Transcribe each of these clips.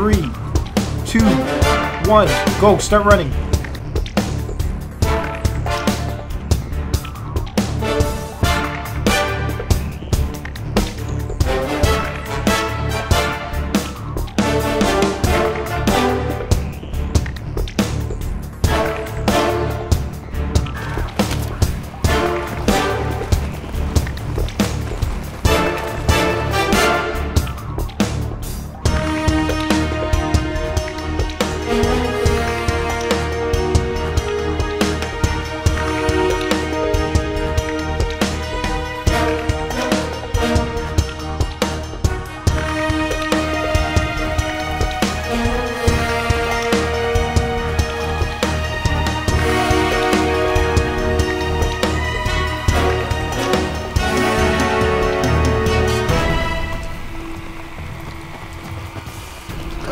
three, two, one, go. Start running.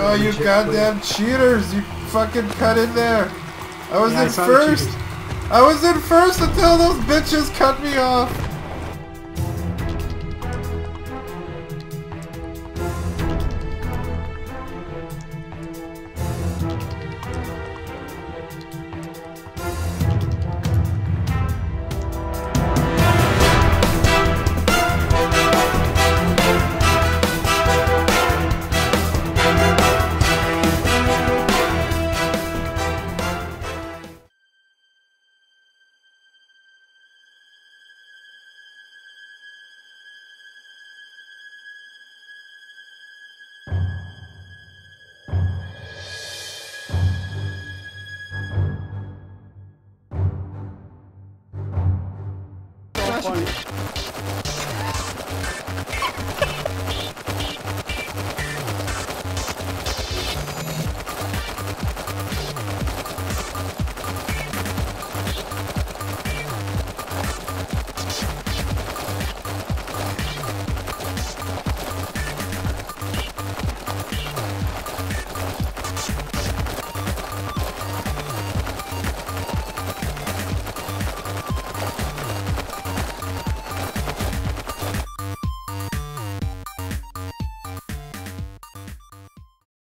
Oh, you goddamn cheaters! You fucking cut in there. I was Yeah, in the first. I was in first until those bitches cut me off. flashing.